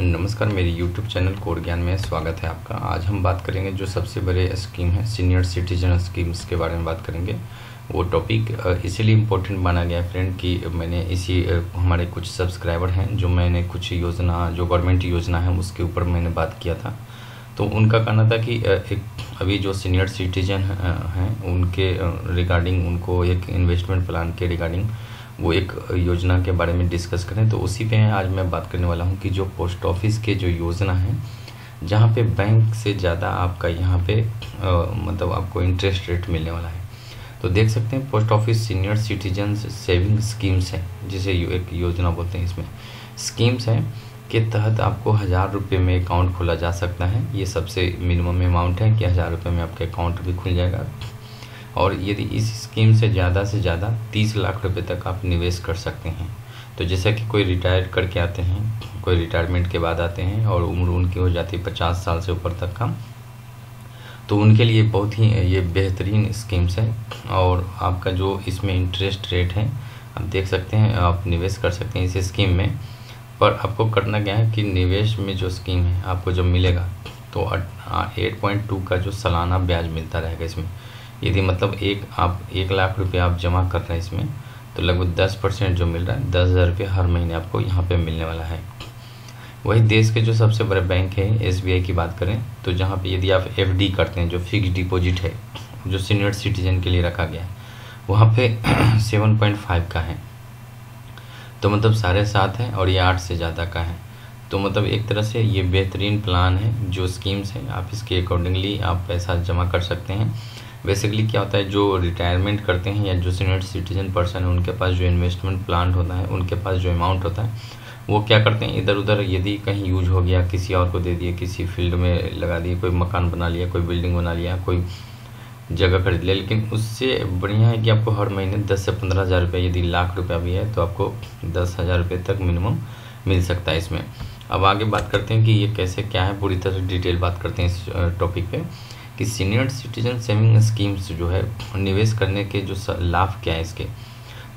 नमस्कार, मेरी YouTube channel core ज्ञान में स्वागत है आपका। आज हम बात करेंगे जो सबसे बड़े स्कीम है सीनियर सिटीजन स्कीम्स के बारे में बात करेंगे। वो टॉपिक इसीलिए इम्पोर्टेंट माना गया फ्रेंड कि मैंने इसी हमारे कुछ सब्सक्राइबर हैं, जो मैंने कुछ योजना, जो गवर्नमेंट योजना है, उसके ऊपर मैंने बात किया था। तो उनका कहना था कि एक, अभी जो सीनियर सिटीजन हैं, उनके रिगार्डिंग उनको एक इन्वेस्टमेंट प्लान के रिगार्डिंग वो एक योजना के बारे में डिस्कस करें तो उसी पे आज मैं बात करने वाला हूँ कि जो पोस्ट ऑफ़िस के जो योजना है जहाँ पे बैंक से ज़्यादा आपका यहाँ पे आ, मतलब आपको इंटरेस्ट रेट मिलने वाला है। तो देख सकते हैं post office senior citizen saving schemes हैं जिसे यो, एक योजना बोलते हैं इसमें। स्कीम्स हैं के तहत आपको हज़ार रुपये में अकाउंट खोला जा सकता है। ये सबसे मिनिमम अमाउंट है कि हज़ार रुपये में आपका अकाउंट भी खुल जाएगा। और यदि इस स्कीम से ज़्यादा से ज़्यादा तीस लाख रुपए तक आप निवेश कर सकते हैं। तो जैसा कि कोई रिटायर करके आते हैं, कोई रिटायरमेंट के बाद आते हैं और उम्र उनकी हो जाती है पचास साल से ऊपर तक का तो उनके लिए बहुत ही ये बेहतरीन स्कीम्स है और आपका जो इसमें इंटरेस्ट रेट है, आप देख सकते हैं, आप निवेश कर सकते हैं इस स्कीम में। पर आपको करना क्या है कि निवेश में जो स्कीम है, आपको जब मिलेगा तो एट पॉइंट टू का जो सालाना ब्याज मिलता रहेगा इसमें यदि मतलब एक आप, एक लाख रुपये आप जमा कर रहे हैं इसमें तो लगभग दस परसेंट जो मिल रहा है, दस हज़ार रुपये हर महीने आपको यहाँ पे मिलने वाला है। वही देश के जो सबसे बड़े बैंक है, एस की बात करें तो जहाँ पे यदि आप एफडी करते हैं, जो फिक्स डिपॉजिट है, जो सीनियर सिटीजन के लिए रखा गया है, वहाँ पे सेवन पॉइंट फाइव का है। तो मतलब साढ़े सात है और ये आठ से ज़्यादा का है। तो मतलब एक तरह से ये बेहतरीन प्लान है, जो स्कीम्स हैं, आप इसके अकॉर्डिंगली आप पैसा जमा कर सकते हैं। बेसिकली क्या होता है, जो रिटायरमेंट करते हैं या जो सीनियर सिटीजन पर्सन है, उनके पास जो इन्वेस्टमेंट प्लान होता है, उनके पास जो अमाउंट होता है, वो क्या करते हैं? इधर उधर यदि कहीं यूज़ हो गया, किसी और को दे दिए, किसी फ़ील्ड में लगा दिए, कोई मकान बना लिया, कोई बिल्डिंग बना लिया, कोई जगह खरीद लिया, लेकिन उससे बढ़िया है कि आपको हर महीने दस से पंद्रह हज़ार रुपये, यदि लाख रुपया भी है तो आपको दस हज़ार रुपये तक मिनिमम मिल सकता है इसमें। अब आगे बात करते हैं कि ये कैसे, क्या है, पूरी तरह डिटेल बात करते हैं इस टॉपिक पे। कि सीनियर सिटीजन सेविंग स्कीम्स जो है, निवेश करने के जो लाभ क्या है इसके?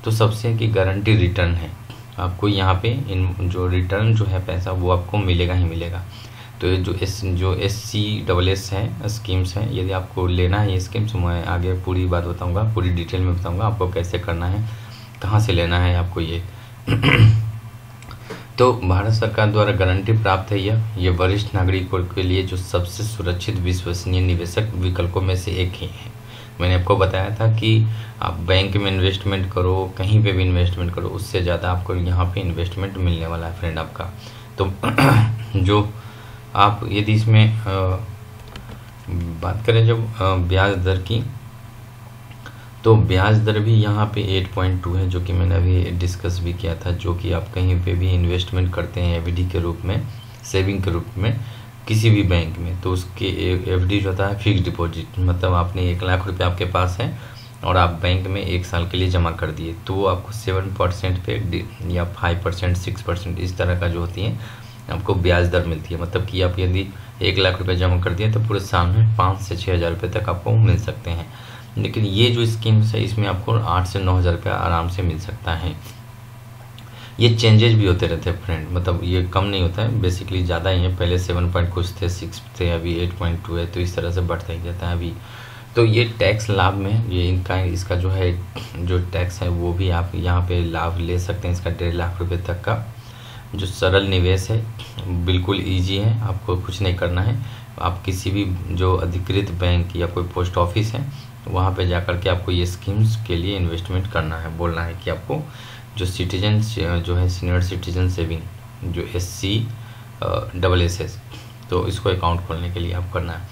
तो सबसे कि गारंटी रिटर्न है। आपको यहाँ पे इन जो रिटर्न जो है पैसा, वो आपको मिलेगा ही मिलेगा। तो ये जो एस जो एस सी डबल एस है स्कीम्स हैं, यदि आपको लेना है ये स्कीम्स मैं आगे पूरी बात बताऊँगा, पूरी डिटेल में बताऊँगा आपको कैसे करना है, कहाँ से लेना है आपको ये। तो भारत सरकार द्वारा गारंटी प्राप्त है यह ये वरिष्ठ नागरिकों के लिए जो सबसे सुरक्षित विश्वसनीय निवेशक विकल्पों में से एक ही है। मैंने आपको बताया था कि आप बैंक में इन्वेस्टमेंट करो, कहीं पे भी इन्वेस्टमेंट करो, उससे ज़्यादा आपको यहाँ पे इन्वेस्टमेंट मिलने वाला है फ्रेंड आपका। तो जो आप यदि इसमें बात करें जब ब्याज दर की तो ब्याज दर भी यहाँ पे 8.2 है, जो कि मैंने अभी डिस्कस भी किया था, जो कि आप कहीं पे भी इन्वेस्टमेंट करते हैं एफडी के रूप में सेविंग के रूप में, किसी भी बैंक में तो उसके एफ़ डी जो होता है फिक्स डिपॉजिट मतलब आपने एक लाख रुपये आपके पास है और आप बैंक में एक साल के लिए जमा कर दिए तो वो आपको सेवन परसेंट पे या फाइव परसेंट सिक्स परसेंट इस तरह का जो होती है, आपको ब्याज दर मिलती है। मतलब कि आप यदि एक लाख रुपये जमा कर दिए तो पूरे साल में पाँच से छः हज़ार रुपये तक आपको मिल सकते हैं। लेकिन ये जो स्कीम्स है, इसमें आपको आठ से नौ हज़ार रुपया आराम से मिल सकता है। ये चेंजेस भी होते रहते हैं फ्रेंड मतलब ये कम नहीं होता है। बेसिकली ज़्यादा ही है। पहले सेवन पॉइंट कुछ थे सिक्स थे, अभी एट पॉइंट टू है तो इस तरह से बढ़ता ही जाता है अभी। तो ये टैक्स लाभ में, ये इनका, इसका जो है, जो टैक्स है, वो भी आप यहाँ पे लाभ ले सकते हैं, इसका डेढ़ लाख रुपए तक का। जो सरल निवेश है, बिल्कुल इजी है, आपको कुछ नहीं करना है। आप किसी भी, जो अधिकृत बैंक या कोई पोस्ट ऑफ़िस है वहाँ पे जा कर के आपको ये स्कीम्स के लिए इन्वेस्टमेंट करना है, बोलना है कि आपको जो सिटीजन जो है सीनियर सिटीजन सेविंग जो S C double S S तो इसको अकाउंट खोलने के लिए आप करना है।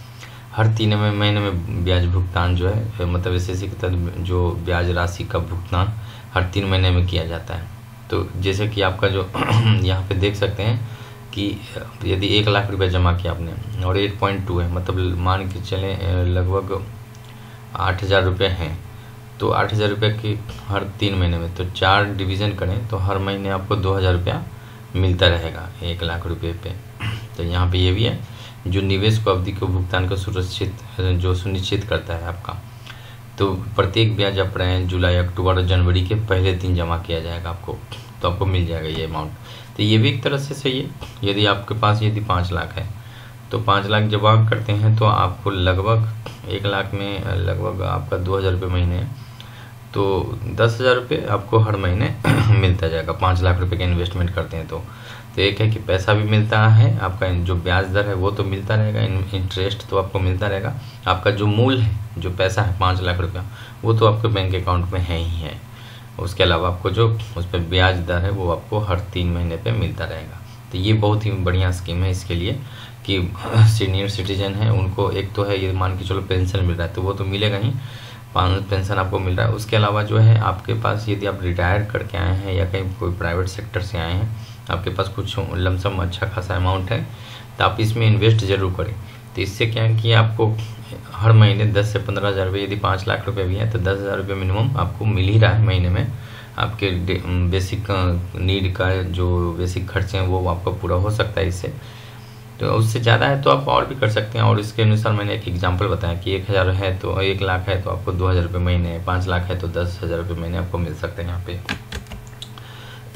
हर तीन में, महीने में ब्याज भुगतान जो है मतलब एस एस के तहत जो ब्याज राशि का भुगतान हर तीन महीने में किया जाता है। तो जैसे कि आपका जो यहाँ पे देख सकते हैं कि, यदि एक लाख रुपए जमा किया आपने और एट पॉइंट टू है मतलब मान के चलें लगभग आठ हज़ार रुपये हैं। तो आठ हज़ार रुपये की हर तीन महीने में तो चार डिवीज़न करें तो हर महीने आपको दो हज़ार रुपया मिलता रहेगा, एक लाख रुपये पे। तो यहाँ पे ये भी है, जो निवेश को अवधि को भुगतान को सुरक्षित, जो सुनिश्चित करता है आपका। तो प्रत्येक ब्याज अप्रैल जुलाई, अक्टूबर और जनवरी के पहले दिन जमा किया जाएगा आपको तो आपको मिल जाएगा ये अमाउंट तो ये भी एक तरह से सही है, यदि आपके पास यदि पाँच लाख है तो पाँच लाख जब आप करते हैं तो आपको लगभग एक लाख में, लगभग आपका दो हज़ार रुपये महीने। तो दस हज़ार रुपये आपको हर महीने मिलता जाएगा, पाँच लाख रुपए का इन्वेस्टमेंट करते हैं तो। तो एक है कि पैसा भी मिलता है, आपका जो ब्याज दर है वो तो मिलता रहेगा इंटरेस्ट तो आपको मिलता रहेगा। आपका जो मूल है, जो पैसा है पाँच लाख रुपया, वो तो आपके बैंक अकाउंट में है ही है। उसके अलावा आपको जो उस पर ब्याज दर है, वो आपको हर तीन महीने पे मिलता रहेगा। तो ये बहुत ही बढ़िया स्कीम है इसके लिए। कि सीनियर सिटीजन है, उनको एक तो है ये मान के चलो पेंशन मिल रहा है तो वो तो मिलेगा ही। पेंशन आपको मिल रहा है। उसके अलावा जो है, आपके पास यदि आप रिटायर करके आए हैं या कहीं कोई प्राइवेट सेक्टर से आए हैं, आपके पास कुछ लमसम अच्छा खासा अमाउंट है तो आप इसमें इन्वेस्ट ज़रूर करें। तो इससे क्या है कि आपको हर महीने दस से पंद्रह हज़ार रुपये, यदि पाँच लाख रुपये भी है तो दस हज़ार रुपये मिनिमम आपको मिल ही रहा है महीने में। आपके बेसिक नीड का जो बेसिक खर्चे हैं, वो आपका पूरा हो सकता है इससे। तो उससे ज़्यादा है तो आप और भी कर सकते हैं, और इसके अनुसार मैंने एक एग्जांपल बताया कि एक हज़ार है तो एक लाख है तो आपको दो हज़ार रुपये महीने, पाँच लाख है तो दस हज़ार रुपये महीने आपको मिल सकते हैं यहाँ पे।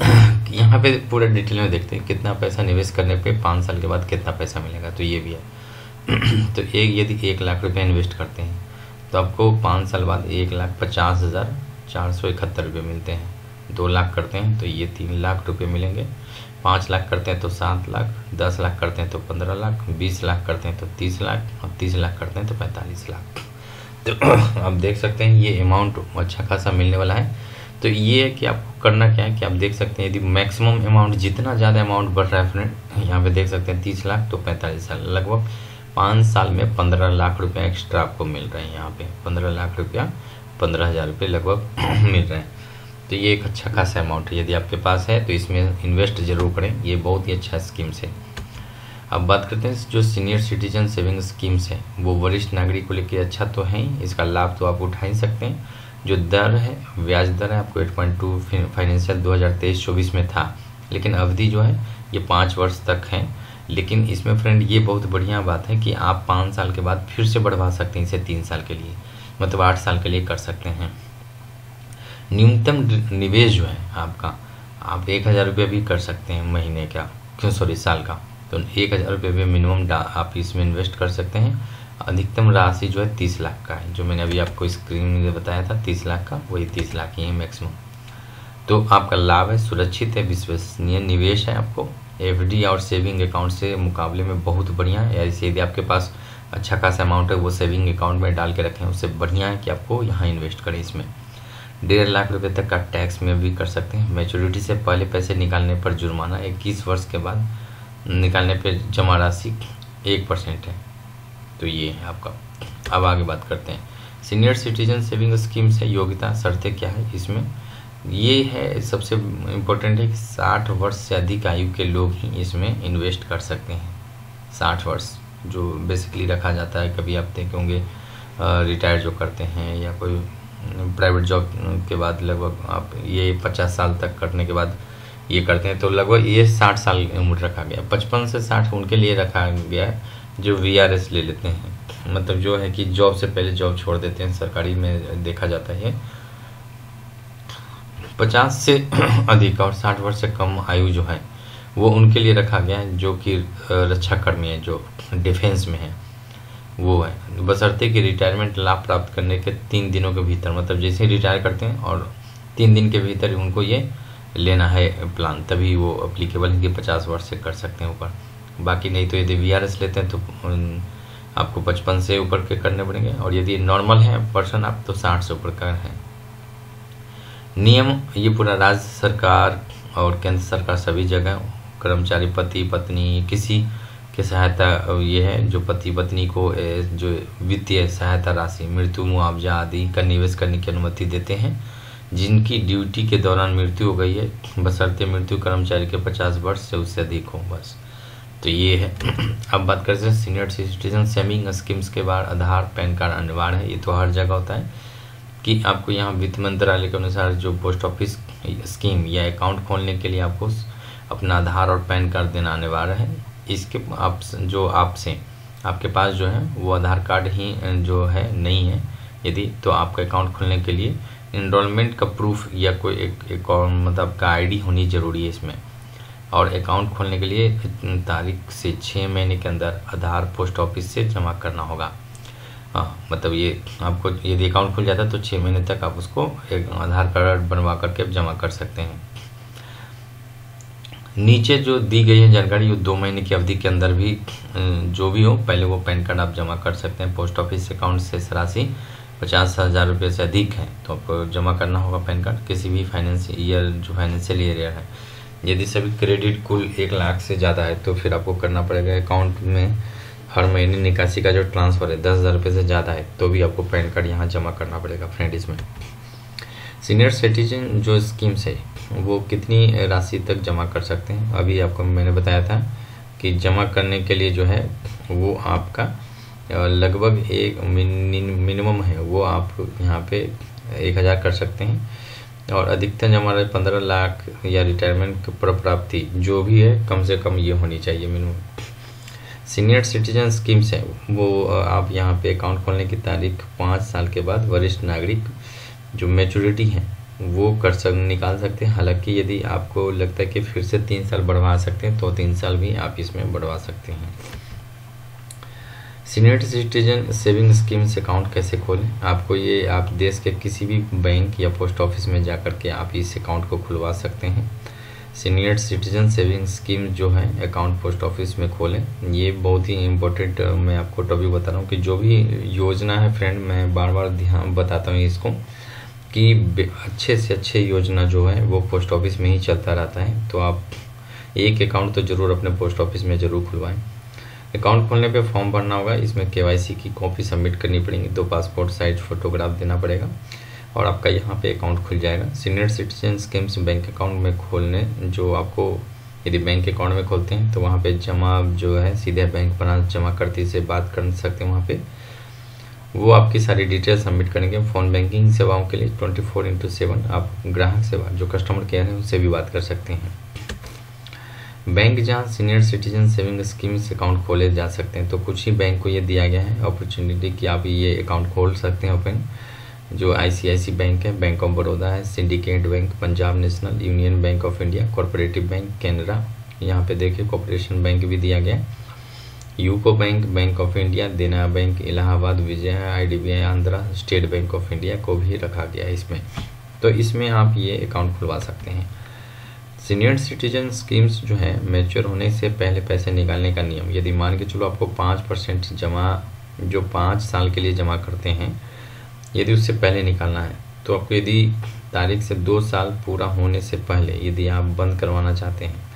यहाँ पे पूरा डिटेल में देखते हैं कितना पैसा निवेश करने पे पाँच साल के बाद कितना पैसा मिलेगा तो ये भी है। तो एक, यदि एक लाख रुपये इन्वेस्ट करते हैं तो आपको पाँच साल बाद एक लाख पचास हज़ार चार सौ इकहत्तर रुपये मिलते हैं। दो लाख करते हैं तो ये तीन लाख रुपये मिलेंगे। पाँच लाख करते हैं तो सात लाख, दस लाख करते हैं तो पंद्रह लाख, बीस लाख करते हैं तो तीस लाख और तीस लाख करते हैं तो पैंतालीस लाख। तो आप देख सकते हैं ये अमाउंट अच्छा खासा मिलने वाला है। तो ये है कि आपको करना क्या है कि आप देख सकते हैं यदि मैक्सिमम अमाउंट जितना ज़्यादा अमाउंट बढ़ रहा है फ्रेंड यहाँ पे देख सकते हैं तीस लाख तो पैंतालीस साल, लगभग पाँच साल में पंद्रह लाख रुपया एक्स्ट्रा आपको मिल रहे हैं यहाँ पे। पंद्रह लाख रुपया, पंद्रह हज़ार रुपये लगभग मिल रहे हैं। तो ये एक अच्छा खासा अमाउंट है। यदि आपके पास है तो इसमें इन्वेस्ट ज़रूर करें। ये बहुत ही अच्छा स्कीम्स है। अब बात करते हैं, जो सीनियर सिटीजन सेविंग स्कीम्स हैं, वो वरिष्ठ नागरिक को लेकर अच्छा तो है, इसका लाभ तो आप उठा ही सकते हैं। जो दर है, ब्याज दर है, आपको 8.2 फाइनेंशियल 2023-24 में था। लेकिन अवधि जो है, ये पाँच वर्ष तक है। लेकिन इसमें फ्रेंड ये बहुत बढ़िया बात है कि आप पाँच साल के बाद फिर से बढ़वा सकते हैं इसे तीन साल के लिए। मतलब आठ साल के लिए कर सकते हैं। न्यूनतम निवेश जो है आपका, आप एक हज़ार रुपये भी कर सकते हैं महीने का, क्यों सॉरी साल का। तो एक हज़ार रुपये भी मिनिमम आप इसमें इन्वेस्ट कर सकते हैं। अधिकतम राशि जो है तीस लाख का है, जो मैंने अभी आपको स्क्रीन में बताया था, तीस लाख का, वही तीस लाख ही है मैक्सिमम तो आपका लाभ है, सुरक्षित है, विश्वसनीय निवेश है आपको। एफडी और सेविंग अकाउंट से मुकाबले में बहुत बढ़िया है। ऐसे यदि आपके पास अच्छा खासा अमाउंट है, वो सेविंग अकाउंट में डाल के रखें, उससे बढ़िया है कि आपको यहाँ इन्वेस्ट करें इसमें। डेढ़ लाख रुपए तक का टैक्स में भी कर सकते हैं। मैच्योरिटी से पहले पैसे निकालने पर जुर्माना इक्कीस वर्ष के बाद निकालने पर जमा राशि एक परसेंट है। तो ये है आपका। अब आगे बात करते हैं। सीनियर सिटीजन सेविंग स्कीम से योग्यता शर्तें क्या है इसमें? ये है, सबसे इम्पोर्टेंट है कि साठ वर्ष से अधिक आयु के लोग ही इसमें इन्वेस्ट कर सकते हैं। साठ वर्ष, जो बेसिकली रखा जाता है। कभी आप देखे होंगे रिटायर जो करते हैं या कोई प्राइवेट जॉब के बाद लगभग आप ये पचास साल तक करने के बाद ये करते हैं तो लगभग ये साठ साल उम्र रखा गया। पचपन से साठ उनके लिए रखा गया है जो वी आर एस ले लेते हैं। मतलब जो है कि जॉब से पहले जॉब छोड़ देते हैं, सरकारी में देखा जाता है। पचास से अधिक और साठ वर्ष से कम आयु जो है, वो उनके लिए रखा गया है, जो कि रक्षाकर्मी है, जो डिफेंस में है। वो है। बसरते कि रिटायरमेंट लाभ प्राप्त करने के तीन दिनों के भीतर मतलब जैसे ही रिटायर करते हैं और तीन दिन के भीतर उनको ये लेना है प्लान तभी वो अप्लीकेबल है कि पचास वर्ष से कर सकते हैं ऊपर। बाकी नहीं तो यदि वीआरएस लेते हैं तो आपको पचपन से ऊपर के करने पड़ेंगे और यदि नॉर्मल है पर्सन आप तो साठ से ऊपर का है। नियम, ये पूरा राज्य सरकार और केंद्र सरकार सभी जगह, कर्मचारी, पति, पत्नी, किसी की सहायता ये है, जो पति पत्नी को जो वित्तीय सहायता राशि, मृत्यु, मुआवजा आदि का निवेश करने की अनुमति देते हैं, जिनकी ड्यूटी के दौरान मृत्यु हो गई है बसरते मृत्यु कर्मचारी के 50 वर्ष से उससे अधिक हो, बस। तो ये है। अब बात करते हैं सीनियर सिटीजन, सेविंग स्कीम्स के बाद आधार, पैन कार्ड अनिवार्य है, ये तो हर जगह होता है, कि आपको यहाँ वित्त मंत्रालय के अनुसार जो पोस्ट ऑफ़िस, स्कीम या अकाउंट खोलने के लिए आपको अपना आधार और पैन कार्ड देना अनिवार्य है। इसके आप जो आपसे आपके पास जो है वो आधार कार्ड ही जो है नहीं है। यदि तो आपका अकाउंट खोलने के लिए इनरोलमेंट का प्रूफ या कोई एक, और मतलब का आईडी होनी ज़रूरी है इसमें। और अकाउंट खोलने के लिए तारीख से छः महीने के अंदर आधार पोस्ट ऑफ़िस से जमा करना होगा। हाँ मतलब ये आपको यदि अकाउंट खुल जाता है तो छः महीने तक आप उसको एक आधार कार्ड बनवा करके जमा कर सकते हैं। नीचे जो दी गई है जानकारी, वो दो महीने की अवधि के अंदर भी जो भी हो, पहले वो पैन कार्ड आप जमा कर सकते हैं, पोस्ट ऑफ़िस अकाउंट से राशि पचास हज़ार रुपये से अधिक है तो आपको जमा करना होगा पैन कार्ड। किसी भी फाइनेंस ईयर, जो फाइनेंशियल ईयर है, यदि सभी क्रेडिट कुल एक लाख से ज़्यादा है तो फिर आपको करना पड़ेगा अकाउंट में हर महीने निकासी का जो ट्रांसफ़र है, दस हज़ार रुपये से ज़्यादा है तो भी आपको पैन कार्ड यहाँ जमा करना पड़ेगा फ्रेंड इसमें सीनियर सिटीजन जो स्कीम्स है वो कितनी राशि तक जमा कर सकते हैं? अभी आपको मैंने बताया था कि जमा करने के लिए जो है, वो आपका लगभग एक मिनिमम है, वो आप यहाँ पे एक हज़ार कर सकते हैं। और अधिकतम जमा पंद्रह लाख या रिटायरमेंट पर, प्राप्ति जो भी है, कम से कम ये होनी चाहिए मिनिमम सीनियर सिटीजन स्कीम्स है, वो आप यहाँ पे अकाउंट खोलने की तारीख पाँच साल के बाद वरिष्ठ नागरिक जो मेचोरिटी है वो कर सक निकाल सकते हैं। हालाँकि यदि आपको लगता है कि फिर से तीन साल बढ़वा सकते हैं तो तीन साल भी आप इसमें बढ़वा सकते हैं। सीनियर सिटीजन सेविंग स्कीम से अकाउंट कैसे खोलें? आपको ये आप देश के किसी भी बैंक या पोस्ट ऑफ़िस में जा के आप इस अकाउंट को खुलवा सकते हैं। सीनियर सिटीजन सेविंग स्कीम जो है, अकाउंट पोस्ट ऑफ़िस में खोलें। ये बहुत ही इम्पोर्टेंट, मैं आपको टॉपिक बता रहा हूँ कि जो भी योजना है, फ्रेंड, मैं बार बार ध्यान बताता हूँ इसको। कि अच्छे से अच्छे योजना जो है, वो पोस्ट ऑफ़िस में ही चलता रहता है। तो आप एक अकाउंट तो ज़रूर अपने पोस्ट ऑफ़िस में ज़रूर खुलवाएँ। अकाउंट खोलने पे फॉर्म भरना होगा। इसमें केवाईसी की कॉपी सबमिट करनी पड़ेगी। दो पासपोर्ट साइज़ फोटोग्राफ देना पड़ेगा। और आपका यहाँ पे अकाउंट खुल जाएगा। Senior citizen schemes bank account में खोलने, जो आपको यदि बैंक अकाउंट में खोलते हैं तो वहाँ पे जमा जो है, सीधे बैंक ब्रांच जमा करती से बात कर सकते हैं वहाँ पे। वो आपकी सारी डिटेल सबमिट करेंगे फ़ोन बैंकिंग सेवाओं के लिए ट्वेंटी फोर इंटू सेवन आप ग्राहक सेवा, जो कस्टमर केयर है उससे भी बात कर सकते हैं। बैंक जहाँ सीनियर सिटीजन सेविंग स्कीम से अकाउंट खोले जा सकते हैं तो कुछ ही बैंक को ये दिया गया है अपॉर्चुनिटी कि आप ये अकाउंट खोल सकते हैं ओपन जो आईसीआईसी बैंक है बैंक ऑफ़ बड़ौदा है syndicate bank Punjab national union bank of India corporative bank Canara यहाँ पे देखिए कॉरपोरेशन बैंक भी दिया गया UCO bank bank of India, Dena bank, Allahabad, Vijay I Andhra, state bank of India को भी रखा गया है इसमें। तो इसमें आप ये अकाउंट खुलवा सकते हैं। सीनियर सिटीजन स्कीम्स जो है, मैच्योर होने से पहले पैसे निकालने का नियम। यदि मान के चलो आपको पाँच परसेंट जमा, जो पाँच साल के लिए जमा करते हैं, यदि उससे पहले निकालना है तो आपको यदि तारीख से दो साल पूरा होने से पहले यदि आप बंद करवाना चाहते हैं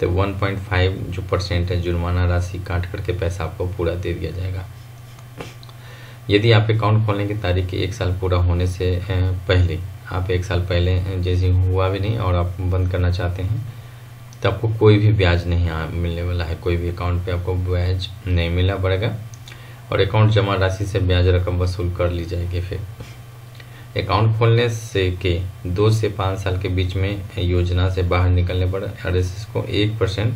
तो 1.5 जो परसेंट है जुर्माना राशि काट करके पैसा आपको पूरा दे दिया जाएगा। यदि आप अकाउंट खोलने की तारीख के एक साल पूरा होने से पहले, आप एक साल पहले जैसे हुआ भी नहीं और आप बंद करना चाहते हैं तो आपको कोई भी ब्याज नहीं मिलने वाला है। कोई भी अकाउंट पे आपको ब्याज नहीं मिलना पड़ेगा और अकाउंट जमा राशि से ब्याज रकम वसूल कर ली जाएगी फिर। अकाउंट खोलने से के दो से पाँच साल के बीच में योजना से बाहर निकलने पर आर को एक परसेंट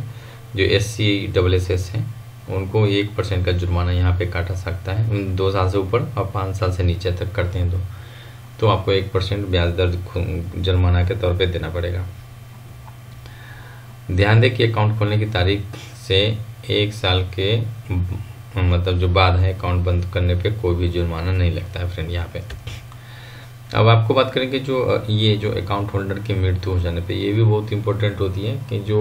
जो S C double S S है, उनको एक परसेंट का जुर्माना यहाँ पे काटा सकता है। दो साल से ऊपर और पाँच साल से नीचे तक करते हैं तो तो आपको एक परसेंट ब्याज दर जुर्माना के तौर पे देना पड़ेगा। ध्यान दें कि अकाउंट खोलने की तारीख से एक साल के मतलब जो बाद है अकाउंट बंद करने पे कोई भी जुर्माना नहीं लगता है फ्रेंड यहाँ पे। अब आपको बात करेंगे जो ये जो अकाउंट होल्डर की मृत्यु हो जाने पे ये भी बहुत इंपॉर्टेंट होती है कि जो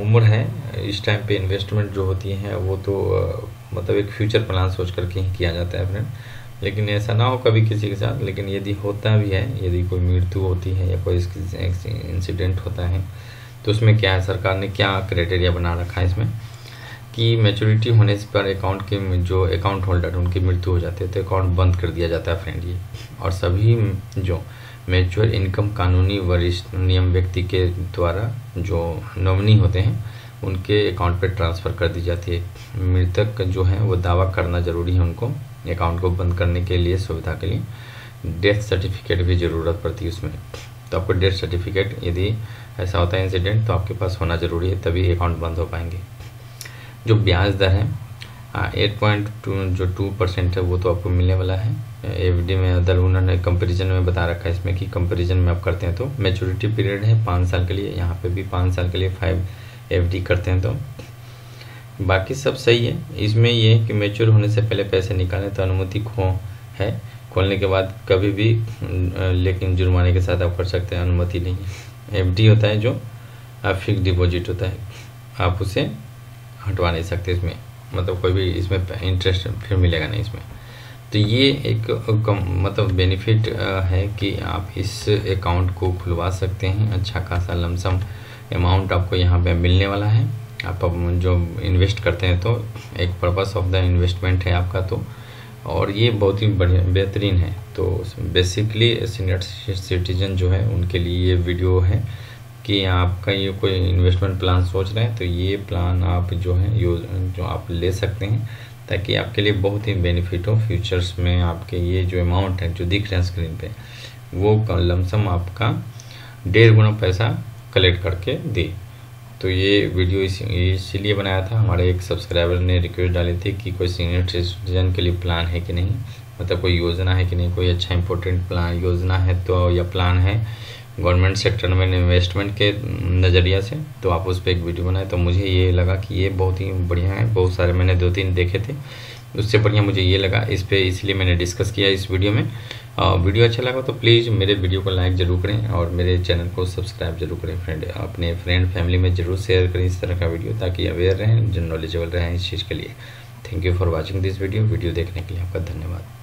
उम्र है, इस टाइम पे इन्वेस्टमेंट जो होती है, वो तो मतलब एक फ्यूचर प्लान सोच करके ही किया जाता है फ्रेंड लेकिन ऐसा ना हो कभी किसी के साथ, लेकिन यदि होता भी है, यदि कोई मृत्यु होती है या कोई इंसिडेंट होता है तो उसमें क्या है, सरकार ने क्या क्राइटेरिया बना रखा है इसमें? कि मैच्योरिटी होने पर अकाउंट के जो अकाउंट होल्डर उनकी मृत्यु हो जाती है तो अकाउंट बंद कर दिया जाता है फ्रेंड ये। और सभी जो मैच्योर इनकम कानूनी वरिष्ठ नियम व्यक्ति के द्वारा जो नॉमिनी होते हैं, उनके अकाउंट पर ट्रांसफ़र कर दी जाती है। मृतक जो है, वो दावा करना ज़रूरी है उनको अकाउंट को बंद करने के लिए, सुविधा के लिए। डेथ सर्टिफिकेट भी ज़रूरत पड़ती है उसमें। तो आपको डेथ सर्टिफिकेट यदि ऐसा होता है इंसिडेंट तो आपके पास होना ज़रूरी है, तभी अकाउंट बंद हो पाएँगे। जो ब्याज दर है एट पॉइंट टू जो टू परसेंट है, वो तो आपको मिलने वाला है। एफ़ डी में अदर उन्होंने कंपेरिजन में बता रखा है इसमें कि कंपेरिजन में आप करते हैं तो मेचोरिटी पीरियड है पाँच साल के लिए, यहाँ पे भी पाँच साल के लिए फाइव एफ़ डी करते हैं तो। बाकी सब सही है। इसमें ये है कि मेच्योर होने से पहले पैसे निकालें तो अनुमति खो है। खोलने के बाद कभी भी, लेकिन जुर्माने के साथ आप कर सकते हैं, अनुमति नहीं है। एफ़ होता है जो फिक्स डिपॉजिट होता है। आप उसे हटवा नहीं सकते इसमें। मतलब कोई भी इसमें इंटरेस्ट फिर मिलेगा नहीं इसमें। तो ये एक मतलब बेनिफिट है कि आप इस अकाउंट को खुलवा सकते हैं। अच्छा खासा लमसम अमाउंट आपको यहाँ पे मिलने वाला है। आप जो इन्वेस्ट करते हैं तो एक पर्पस ऑफ़ द इन्वेस्टमेंट है आपका तो। और ये बहुत ही बढ़िया, बेहतरीन है। तो बेसिकली सीनियर सिटीजन जो है, उनके लिए ये वीडियो है। कि आपका ये कोई इन्वेस्टमेंट प्लान सोच रहे हैं तो ये प्लान आप जो है यूज़ जो आप ले सकते हैं, ताकि आपके लिए बहुत ही बेनिफिट हो फ्यूचर्स में आपके ये जो अमाउंट है, जो दिख रहे हैं स्क्रीन पे, वो लमसम आपका डेढ़ गुना पैसा कलेक्ट करके दे। तो ये वीडियो इसीलिए बनाया था। हमारे एक सब्सक्राइबर ने रिक्वेस्ट डाली थी कि कोई सीनियर सिटीजन के लिए प्लान है कि नहीं मतलब कोई योजना है कि नहीं, कोई अच्छा इंपॉर्टेंट प्लान योजना है तो या प्लान है गवर्नमेंट सेक्टर में इन्वेस्टमेंट के नज़रिया से तो आप उस पर एक वीडियो बनाए तो मुझे ये लगा कि ये बहुत ही बढ़िया है बहुत सारे मैंने दो तीन देखे थे उससे बढ़िया मुझे ये लगा इस पर इसलिए मैंने डिस्कस किया इस वीडियो में। आ, वीडियो अच्छा लगा तो प्लीज़ मेरे वीडियो को लाइक ज़रूर करें और मेरे चैनल को सब्सक्राइब ज़रूर करें फ्रेंड अपने फ्रेंड फैमिली में ज़रूर शेयर करें इस तरह का वीडियो ताकि अवेयर रहें जो नॉलेजेबल रहें इस चीज़ के लिए। Thank you for watching this video video देखने के लिए आपका धन्यवाद।